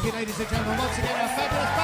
Thank you, ladies and gentlemen. Once again, our fabulous.